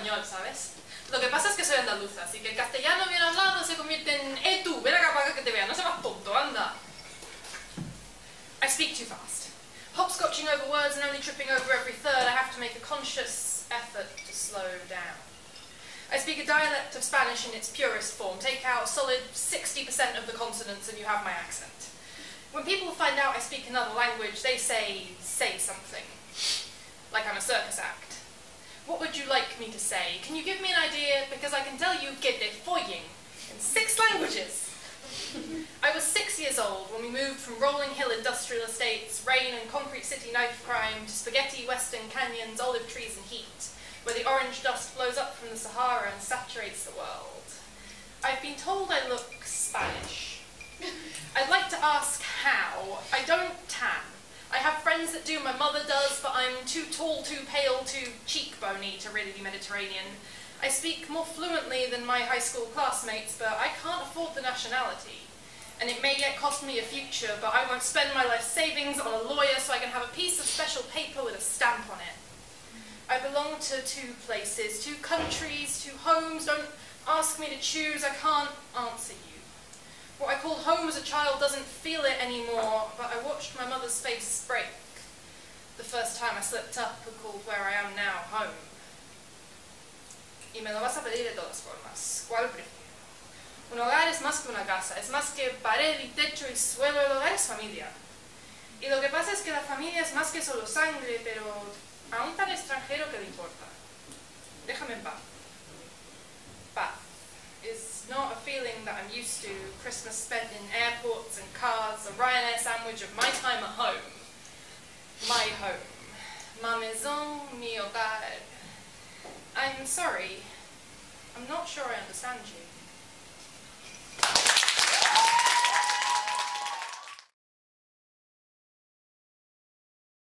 español, ¿sabes? Lo que pasa es que soy andaluza, así que el castellano bien hablado se convierte en Eh tú, ven acá para que te vea, no seas tonto, anda. I speak too fast. Hopscotching over words and only tripping over every third, I have to make a conscious effort to slow down. I speak a dialect of Spanish in its purest form. Take out solid 60% of the consonants and you have my accent. When people find out I speak another language, they say, say something. Like I'm a circus act. What would you like me to say? Can you give me an idea? Because I can tell you get it foying in six languages. I was six years old when we moved from rolling hill industrial estates, rain and concrete city knife crime to spaghetti western canyons, olive trees and heat, where the orange dust flows up from the Sahara and saturates the world. I've been told I look Spanish. I'd like to ask how. I don't tan. I have friends that do, my mother does, but I'm too tall, too pale, too cheekbony to really be Mediterranean. I speak more fluently than my high school classmates, but I can't afford the nationality. And it may yet cost me a future, but I won't spend my life savings on a lawyer so I can have a piece of special paper with a stamp on it. I belong to two places, two countries, two homes. Don't ask me to choose, I can't answer you. What I called home as a child doesn't feel it anymore, but I watched my mother's face break the first time I slipped up and called where I am now home. Y me lo vas a pedir de todas formas. ¿Cuál prefiero? Un hogar es más que una casa, es más que pared y techo y suelo, el hogar es familia. Y lo que pasa es que la familia es más que solo sangre, pero a un tan extranjero que le importa. Déjame en paz. Paz is not a feeling that I'm used to. Christmas spent in airports and cars, a Ryanair sandwich of my time at home. My home. Ma maison, mi hogar. I'm sorry. I'm not sure I understand you.